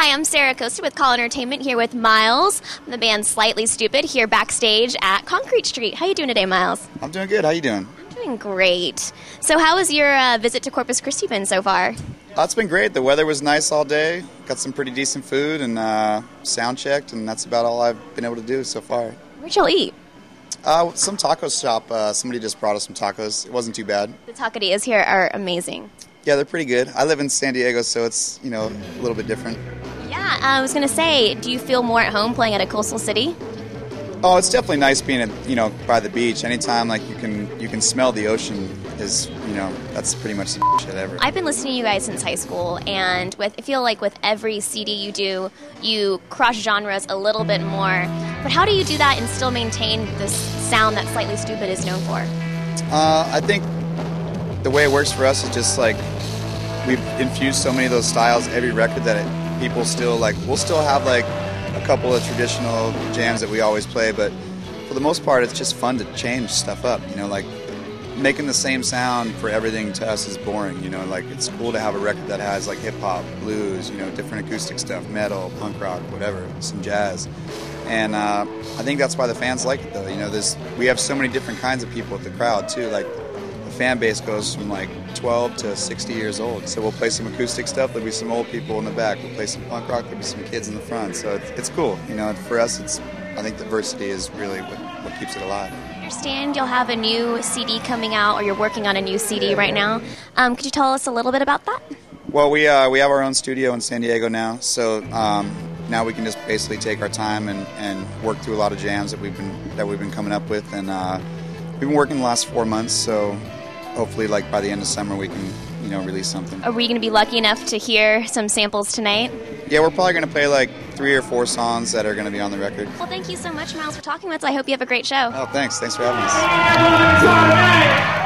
Hi, I'm Sarah Acosta with Caller Entertainment here with Miles, from the band Slightly Stoopid here backstage at Concrete Street. How you doing today, Miles? I'm doing good. How you doing? I'm doing great. So, how has your uh, visit to Corpus Christi been so far? Uh, it's been great. The weather was nice all day. Got some pretty decent food and uh, sound checked, and that's about all I've been able to do so far. Where'd y'all eat? Uh, some taco shop. Uh, somebody just brought us some tacos. It wasn't too bad. The tacadillas here are amazing. Yeah, they're pretty good. I live in San Diego, so it's you know a little bit different. Yeah, I was gonna say, do you feel more at home playing at a coastal city? Oh, it's definitely nice being at, you know by the beach. Anytime like you can you can smell the ocean is you know that's pretty much the shit ever. I've been listening to you guys since high school, and with I feel like with every CD you do, you cross genres a little bit more. But how do you do that and still maintain this sound that Slightly Stoopid is known for? Uh, I think the way it works for us is just like we've infused so many of those styles every record that it, people still like. We'll still have like couple of traditional jams that we always play, but for the most part, it's just fun to change stuff up. You know, like making the same sound for everything to us is boring. You know, like it's cool to have a record that has like hip hop, blues, you know, different acoustic stuff, metal, punk rock, whatever, some jazz. And uh, I think that's why the fans like it, though. You know, there's we have so many different kinds of people at the crowd too. Like fan base goes from like 12 to 60 years old. So we'll play some acoustic stuff. There'll be some old people in the back. We'll play some punk rock. There'll be some kids in the front. So it's, it's cool. You know, for us, it's I think diversity is really what, what keeps it alive. I understand you'll have a new CD coming out, or you're working on a new CD right now. Um, could you tell us a little bit about that? Well, we uh, we have our own studio in San Diego now, so um, now we can just basically take our time and, and work through a lot of jams that we've been that we've been coming up with, and uh, we've been working the last four months. So hopefully, like by the end of summer, we can you know release something. Are we going to be lucky enough to hear some samples tonight? Yeah, we're probably going to play like three or four songs that are going to be on the record. Well, thank you so much, Miles, for talking with us. I hope you have a great show. Oh, thanks. Thanks for having us.